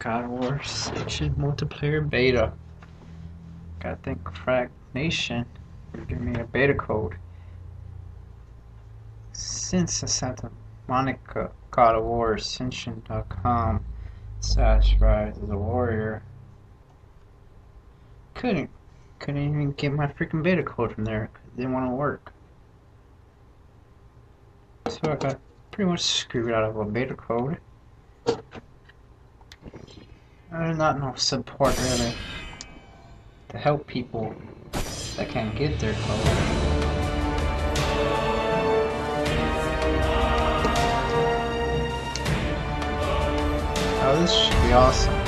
God of War Ascension multiplayer beta. Gotta thank Frag Nation for giving me a beta code. Since Santa Monica God of War Ascension.com slash Rise of the Warrior. Couldn't couldn't even get my freaking beta code from there. didn't want to work. So I got pretty much screwed out of a beta code. There's not enough support really to help people that can't get their code. Oh, this should be awesome.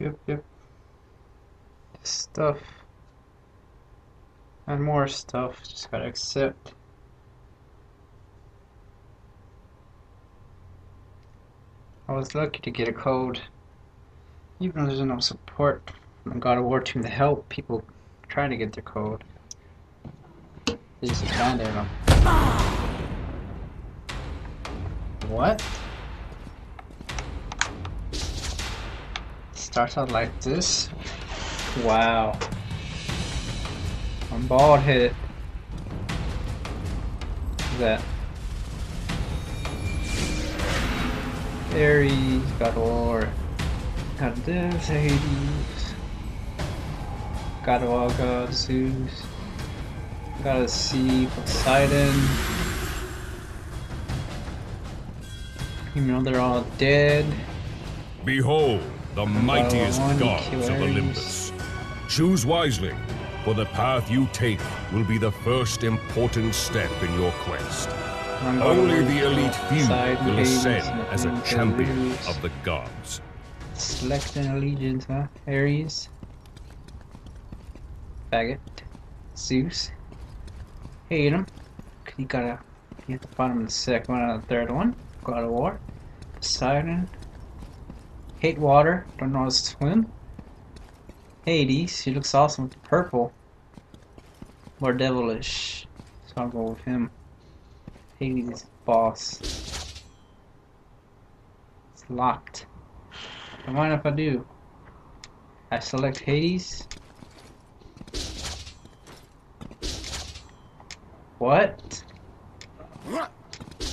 Yep, yep. Stuff. And more stuff. Just gotta accept. I was lucky to get a code. Even though there's no support from God of War team to help people trying to get their code. They just abandoned them. What? Starts out like this. Wow. I'm bald headed. that? Ares, God of War. God of Death, Hades. God of all gods, Zeus. God of Sea, Poseidon. Even though they're all dead. Behold, the mightiest gods of Olympus. Choose wisely, for the path you take will be the first important step in your quest. Only the elite few will ascend as a champion of the gods. Select an allegiance, huh? Ares. Faggot. Zeus. Hate him. You gotta be at the bottom of the second one and the third one. God of War. Poseidon. Hate water. Don't know how to swim. Hades. He looks awesome with the purple. More devilish. So I'll go with him. Hades boss. It's locked. I mind if I do. I select Hades. What?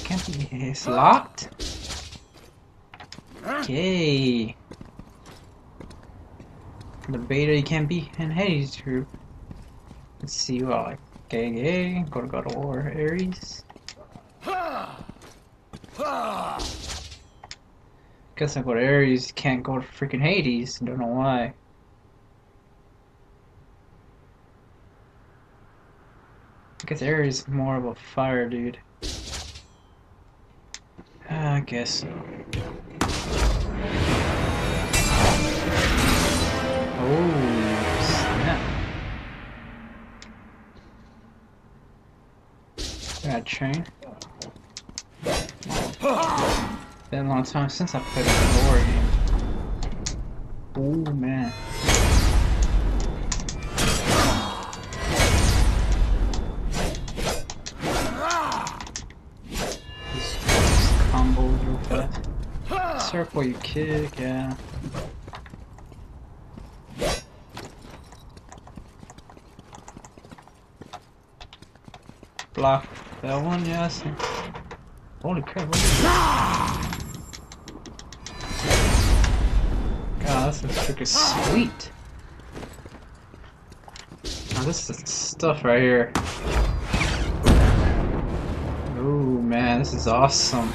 Can't be. It's locked. Okay. The beta you can't be in Hades group. Let's see what I like. Okay, okay. Go to God of War Ares. Guess go to Ares, can't go to freaking Hades. Don't know why. I guess Ares is more of a fire dude. I guess so. Train. Been a long time since I played a horror game. Oh man. Just, combos real fast. Circle you kick, yeah. Block that one, yeah, I see. Holy crap, what is ah! God, this trick is sweet. Now this is stuff right here. Ooh, man, this is awesome.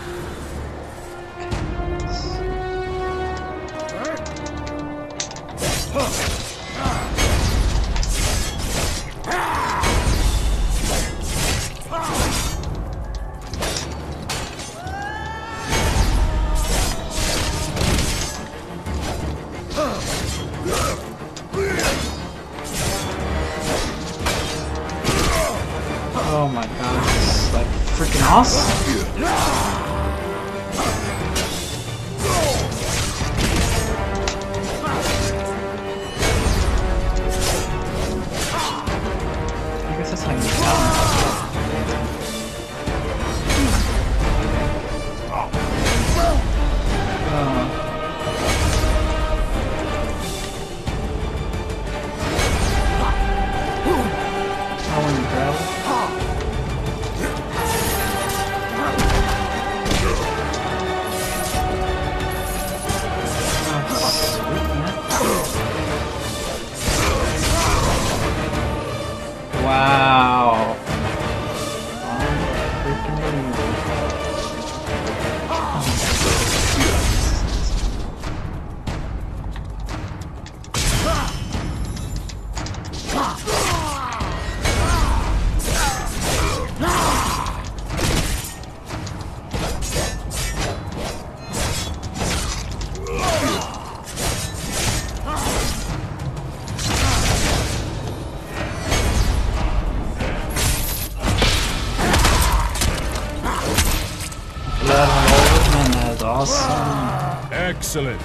Excellent.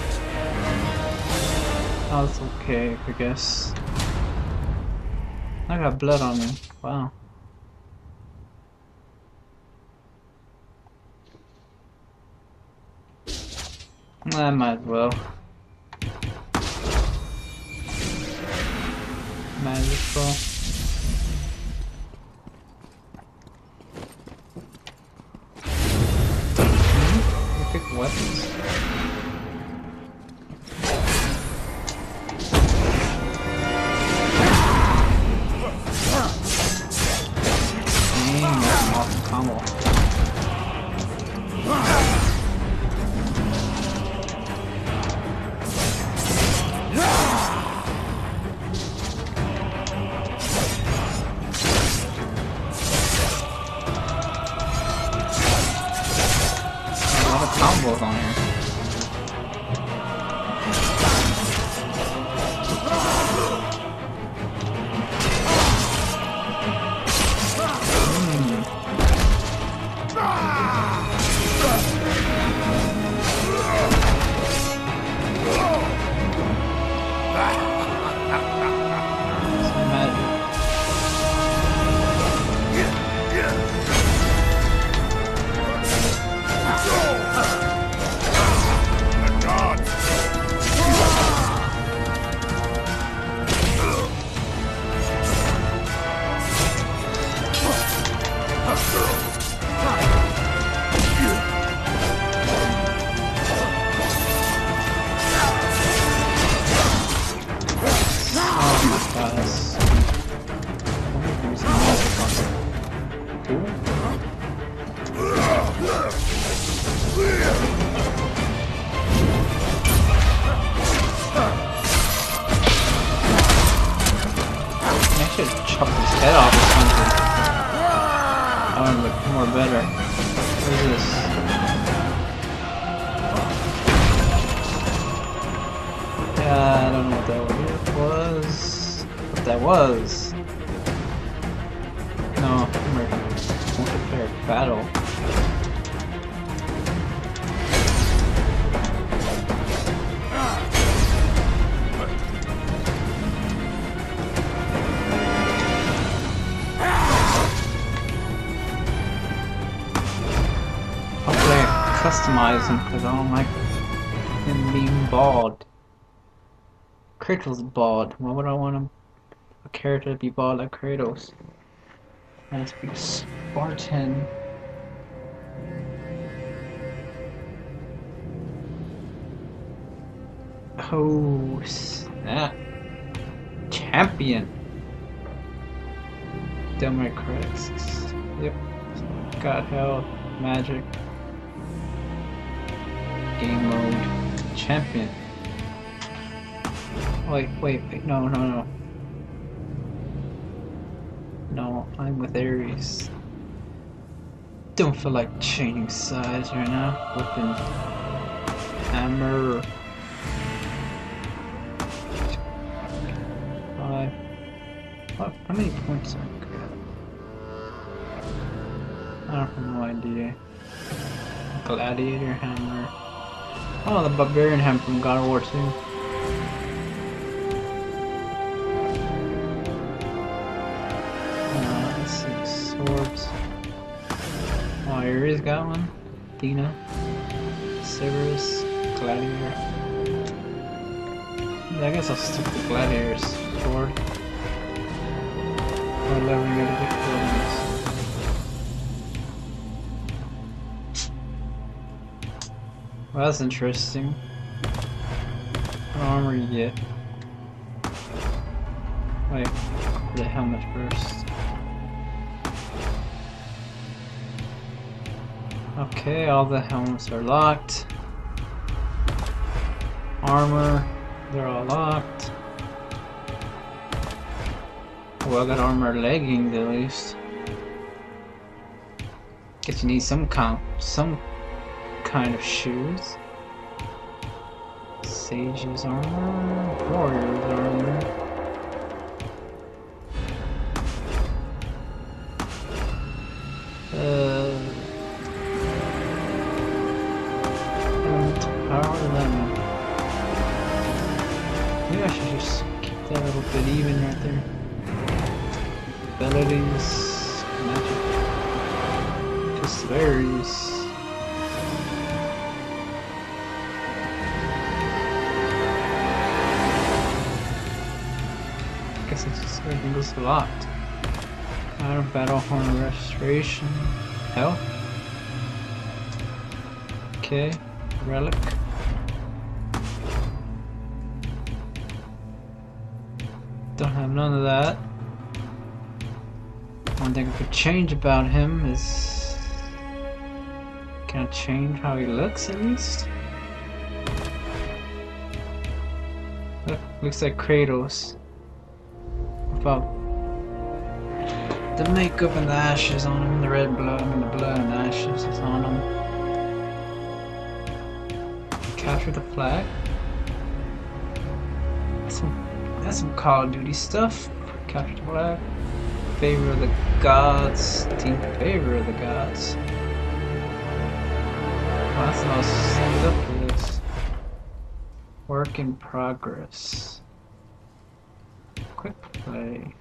That's okay, I guess. I got blood on me. Wow. I might as well. Might as well. Hmm? Pick weapons. Head off or something. That would look more better. What is this? Yeah, I don't know what that was. What that was. No, multiplayer battle. Customize him because I don't like him being bald. Kratos bald. Why would I want him, a character to be bald like Kratos? To be Spartan. Oh ah. snap! Champion. Delmar. Yep. God health, magic, game mode, champion. Wait, wait, wait, no, no, no. No, I'm with Ares. Don't feel like changing sides right now. Weapon. Hammer. Five. What, how many points I got? I have no idea. Gladiator hammer. Oh, the barbarian hammer from God of War 2. Uh, let's swords. Oh, Ares got one. Athena. Cerberus. Gladiator. I guess I'll stick with Gladiator's sword. Or leveling at a difficulty. Well, that's interesting. What armor you get? Wait, the helmet first. Okay, all the helmets are locked. Armor, they're all locked. Well, I got armor leggings at least. Guess you need some comp, some kind of shoes. Sage's armor, warrior's armor. Uh, power lemon. Maybe everything goes locked. Out of battle horn restoration. Hell. Okay. Relic. Don't have none of that. One thing I could change about him is can I change how he looks at least? Look, looks like Kratos about the makeup and the ashes on him, the red blood, mean the blood and the ashes is on him. Capture the flag. That's some, that's some Call of Duty stuff. Capture the flag. Favor of the gods. Team favor of the gods. Well, that's not stuff for this. Work in progress 系